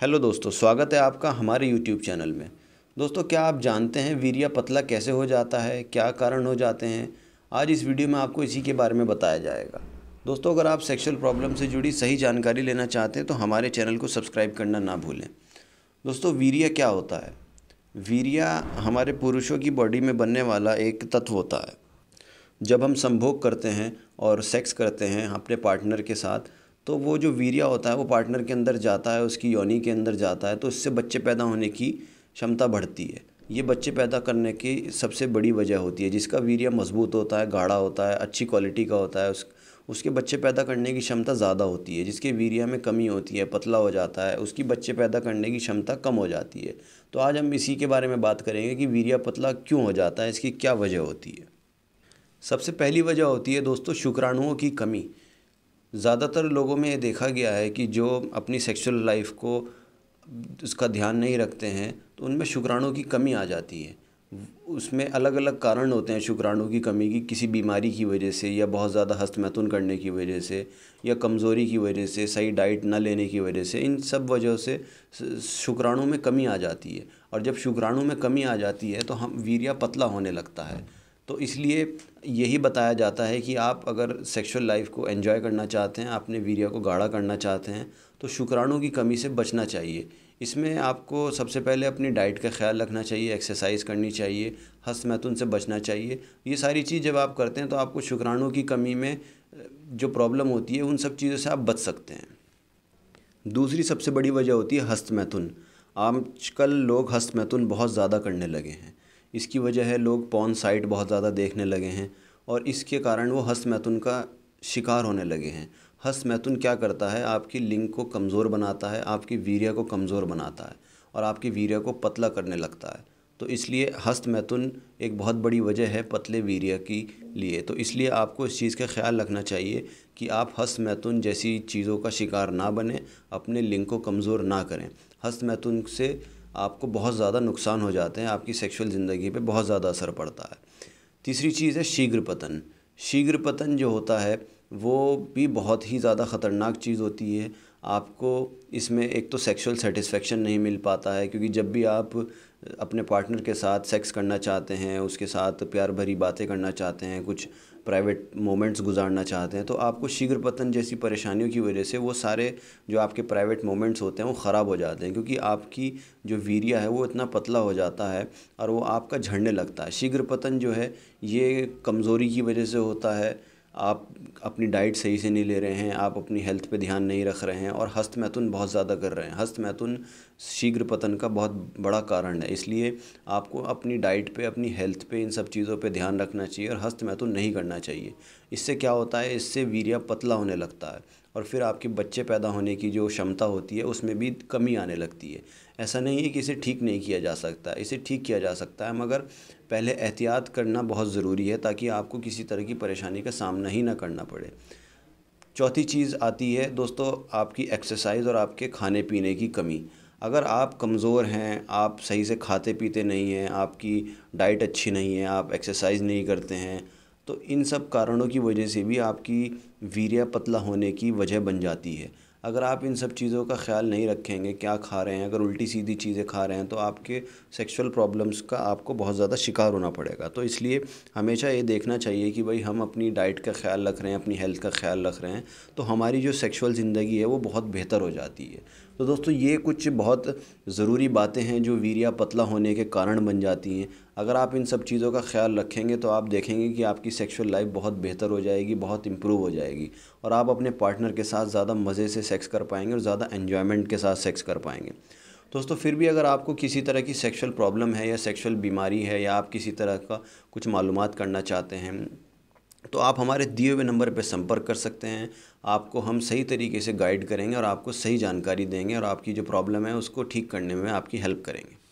Hello दोस्तों, स्वागत है आपका हमारे यूट्यूब चैनल में। दोस्तों, क्या आप जानते हैं वीरिया पतला कैसे हो जाता है, क्या कारण हो जाते हैं? आज इस वीडियो में आपको इसी के बारे में बताया जाएगा। दोस्तों, अगर आप सेक्सुअल प्रॉब्लम से जुड़ी सही जानकारी लेना चाहते हैं तो हमारे चैनल को सब्सक्राइब करना ना भूलें। दोस्तों, वीरिया क्या होता है? वीरिया हमारे पुरुषों की बॉडी में बनने वाला एक तत्व होता है। जब हम संभोग करते हैं और सेक्स करते हैं अपने पार्टनर के साथ तो वो जो वीरिया होता है, वो पार्टनर के अंदर जाता है, उसकी योनि के अंदर जाता है तो इससे बच्चे पैदा होने की क्षमता बढ़ती है। ये बच्चे पैदा करने की सबसे बड़ी वजह होती है, जिसका वीरिया मज़बूत होता है, गाढ़ा होता है, अच्छी क्वालिटी का होता है, उस, उसके बच्चे पैदा करने की क्षमता ज़्यादा होती है, जिसके वीरिया में कमी होती है, पतला हो जाता है, उसकी बच्चे पैदा करने की क्षमता कम हो जाती है। तो आज हम इसी के बारे में बात करेंगे कि वीरिया पतला क्यों हो जाता है, इसकी क्या वजह होती है। सबसे पहली वजह होती है दोस्तों शुक्राणुओं की कमी। ज़्यादातर लोगों में ये देखा गया है कि जो अपनी सेक्सुअल लाइफ को उसका ध्यान नहीं रखते हैं तो उनमें शुक्राणु की कमी आ जाती है। उसमें अलग अलग कारण होते हैं शुक्राणु की कमी की, किसी बीमारी की वजह से या बहुत ज़्यादा हस्तमैथुन करने की वजह से या कमज़ोरी की वजह से, सही डाइट ना लेने की वजह से, इन सब वजहों से, शुक्राणु में कमी आ जाती है। और जब शुक्राणु में कमी आ जाती है तो हम, वीरिया पतला होने लगता है। तो इसलिए यही बताया जाता है कि आप अगर सेक्सुअल लाइफ को एंजॉय करना चाहते हैं, अपने वीरिया को गाढ़ा करना चाहते हैं तो शुक्राणु की कमी से बचना चाहिए। इसमें आपको सबसे पहले अपनी डाइट का ख्याल रखना चाहिए एक्सरसाइज करनी चाहिए हस्त मैथुन से बचना चाहिए। ये सारी चीज़ जब आप करते हैं तो आपको शुक्राणु की कमी में, जो प्रॉब्लम होती है, उन सब चीज़ों से आप बच सकते हैं। दूसरी सबसे बड़ी वजह होती है हस्त मैथुन आजकल लोग हस्त मैथुन बहुत ज़्यादा करने लगे हैं। इसकी वजह है लोग पॉन साइट बहुत ज़्यादा देखने लगे हैं और इसके कारण वो हस्त मैथुन का शिकार होने लगे हैं। हस्त मैथुन क्या करता है? आपकी लिंग को कमज़ोर बनाता है, आपकी वीर्य को कमज़ोर बनाता है और आपकी वीर्य को पतला करने लगता है। तो इसलिए हस्त मैथुन एक बहुत बड़ी वजह है पतले वीर्य की लिए। तो इसलिए आपको इस चीज़ का ख्याल रखना चाहिए कि आप हस्त मैथुन जैसी चीज़ों का शिकार ना बने, अपने लिंग को कमज़ोर ना करें। हस्त मैथुन से आपको बहुत ज़्यादा नुकसान हो जाते हैं, आपकी सेक्सुअल ज़िंदगी पे बहुत ज़्यादा असर पड़ता है। तीसरी चीज़ है शीघ्र पतन शीघ्र पतन जो होता है, वो भी बहुत ही ज़्यादा ख़तरनाक चीज़ होती है। आपको इसमें एक तो सेक्सुअल सेटिस्फेक्शन नहीं मिल पाता है, क्योंकि जब भी आप अपने पार्टनर के साथ सेक्स करना चाहते हैं, उसके साथ प्यार भरी बातें करना चाहते हैं, कुछ प्राइवेट मोमेंट्स गुजारना चाहते हैं तो आपको शीघ्र पतन जैसी परेशानियों की वजह से वो सारे जो आपके प्राइवेट मोमेंट्स होते हैं वो ख़राब हो जाते हैं, क्योंकि आपकी जो वीरिया है वो इतना पतला हो जाता है और वो आपका झड़ने लगता है। शीघ्र पतन जो है, ये कमज़ोरी की वजह से होता है आप अपनी डाइट सही से नहीं ले रहे हैं, आप अपनी हेल्थ पे ध्यान नहीं रख रहे हैं और हस्त मैथुन बहुत ज़्यादा कर रहे हैं। हस्त मैथुन शीघ्र पतन का बहुत बड़ा कारण है, इसलिए आपको अपनी डाइट पे, अपनी हेल्थ पे, इन सब चीज़ों पे ध्यान रखना चाहिए और हस्त मैथुन नहीं करना चाहिए। इससे क्या होता है, इससे वीर्य पतला होने लगता है और फिर आपके बच्चे पैदा होने की जो क्षमता होती है, उसमें भी कमी आने लगती है। ऐसा नहीं है कि इसे ठीक नहीं किया जा सकता, इसे ठीक किया जा सकता है, मगर पहले एहतियात करना बहुत ज़रूरी है ताकि आपको किसी तरह की परेशानी का सामना ही ना करना पड़े। चौथी चीज़ आती है दोस्तों, आपकी एक्सरसाइज और आपके खाने पीने की कमी। अगर आप कमज़ोर हैं, आप सही से खाते पीते नहीं हैं, आपकी डाइट अच्छी नहीं है, आप एक्सरसाइज नहीं करते हैं तो इन सब कारणों की वजह से भी आपकी वीर्य पतला होने की वजह बन जाती है। अगर आप इन सब चीज़ों का ख्याल नहीं रखेंगे, क्या खा रहे हैं, अगर उल्टी सीधी चीज़ें खा रहे हैं तो आपके सेक्सुअल प्रॉब्लम्स का आपको बहुत ज़्यादा शिकार होना पड़ेगा। तो इसलिए हमेशा ये देखना चाहिए कि भाई हम अपनी डाइट का ख्याल रख रहे हैं, अपनी हेल्थ का ख्याल रख रहे हैं तो हमारी जो सेक्शुअल ज़िंदगी है वो बहुत बेहतर हो जाती है। तो दोस्तों, ये कुछ बहुत ज़रूरी बातें हैं जो वीरिया पतला होने के कारण बन जाती हैं। अगर आप इन सब चीज़ों का ख्याल रखेंगे तो आप देखेंगे कि आपकी सेक्सुअल लाइफ बहुत बेहतर हो जाएगी, बहुत इम्प्रूव हो जाएगी और आप अपने पार्टनर के साथ ज़्यादा मज़े से सेक्स कर पाएँगे और ज़्यादा एन्जॉयमेंट के साथ सेक्स कर पाएँगे। दोस्तों, फिर भी अगर आपको किसी तरह की सेक्सुअल प्रॉब्लम है या सेक्सुअल बीमारी है या आप किसी तरह का कुछ मालूम करना चाहते हैं तो आप हमारे दिए हुए नंबर पर संपर्क कर सकते हैं। आपको हम सही तरीके से गाइड करेंगे और आपको सही जानकारी देंगे और आपकी जो प्रॉब्लम है उसको ठीक करने में आपकी हेल्प करेंगे।